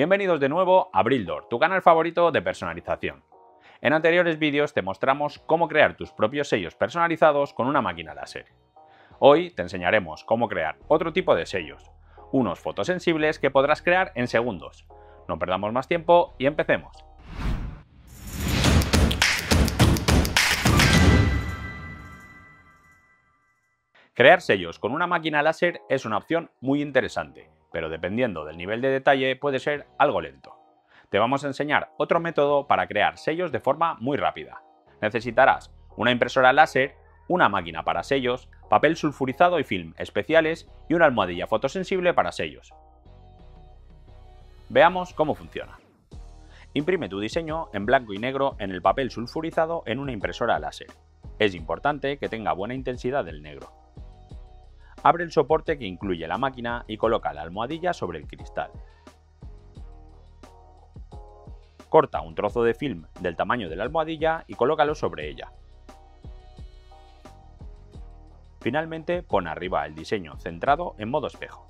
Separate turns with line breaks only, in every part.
Bienvenidos de nuevo a Brildor, tu canal favorito de personalización. En anteriores vídeos te mostramos cómo crear tus propios sellos personalizados con una máquina láser. Hoy te enseñaremos cómo crear otro tipo de sellos, unos fotosensibles que podrás crear en segundos. No perdamos más tiempo y empecemos. Crear sellos con una máquina láser es una opción muy interesante, pero dependiendo del nivel de detalle puede ser algo lento. Te vamos a enseñar otro método para crear sellos de forma muy rápida. Necesitarás una impresora láser, una máquina para sellos, papel sulfurizado y film especiales y una almohadilla fotosensible para sellos. Veamos cómo funciona. Imprime tu diseño en blanco y negro en el papel sulfurizado en una impresora láser. Es importante que tenga buena intensidad del negro. Abre el soporte que incluye la máquina y coloca la almohadilla sobre el cristal. Corta un trozo de film del tamaño de la almohadilla y colócalo sobre ella. Finalmente, pon arriba el diseño centrado en modo espejo.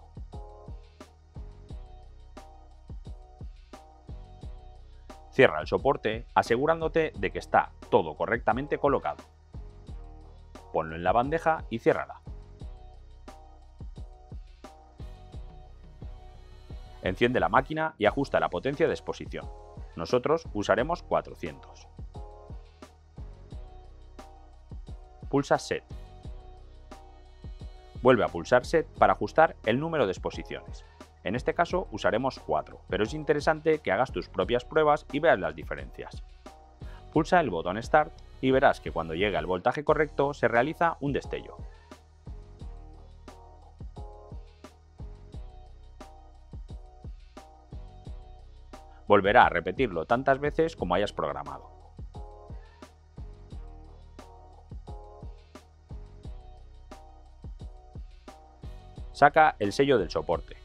Cierra el soporte asegurándote de que está todo correctamente colocado. Ponlo en la bandeja y ciérrala. Enciende la máquina y ajusta la potencia de exposición. Nosotros usaremos 400. Pulsa Set. Vuelve a pulsar Set para ajustar el número de exposiciones. En este caso usaremos 4, pero es interesante que hagas tus propias pruebas y veas las diferencias. Pulsa el botón Start y verás que cuando llegue al voltaje correcto se realiza un destello. Volverá a repetirlo tantas veces como hayas programado. Saca el sello del soporte.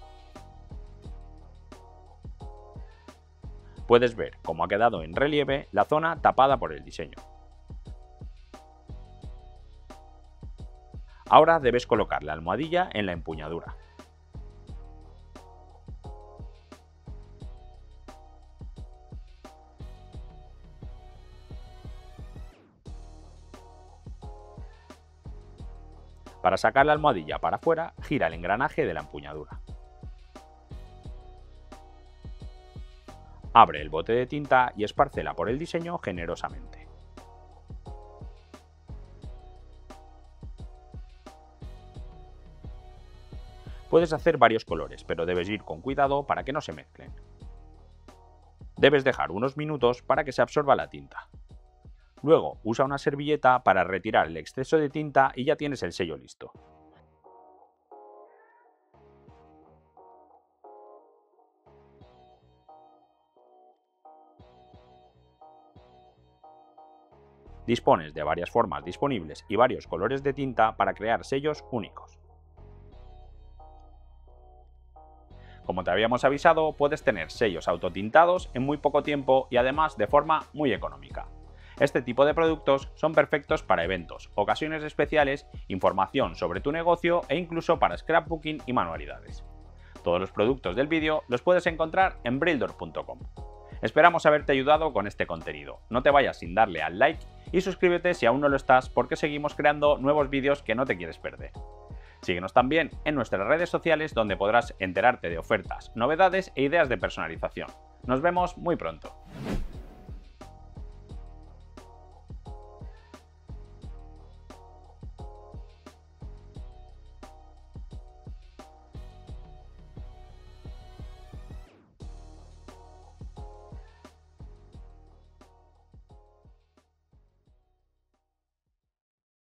Puedes ver cómo ha quedado en relieve la zona tapada por el diseño. Ahora debes colocar la almohadilla en la empuñadura. Para sacar la almohadilla para afuera, gira el engranaje de la empuñadura. Abre el bote de tinta y esparcela por el diseño generosamente. Puedes hacer varios colores, pero debes ir con cuidado para que no se mezclen. Debes dejar unos minutos para que se absorba la tinta. Luego usa una servilleta para retirar el exceso de tinta y ya tienes el sello listo. Dispones de varias formas disponibles y varios colores de tinta para crear sellos únicos. Como te habíamos avisado, puedes tener sellos autotintados en muy poco tiempo y además de forma muy económica. Este tipo de productos son perfectos para eventos, ocasiones especiales, información sobre tu negocio e incluso para scrapbooking y manualidades. Todos los productos del vídeo los puedes encontrar en Brildor.com. Esperamos haberte ayudado con este contenido. No te vayas sin darle al like y suscríbete si aún no lo estás porque seguimos creando nuevos vídeos que no te quieres perder. Síguenos también en nuestras redes sociales donde podrás enterarte de ofertas, novedades e ideas de personalización. Nos vemos muy pronto.